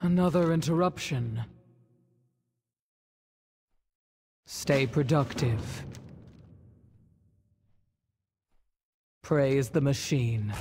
Another interruption. Stay productive. Praise the machine.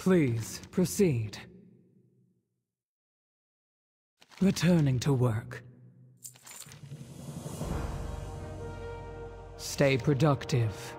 Please, proceed. Returning to work. Stay productive.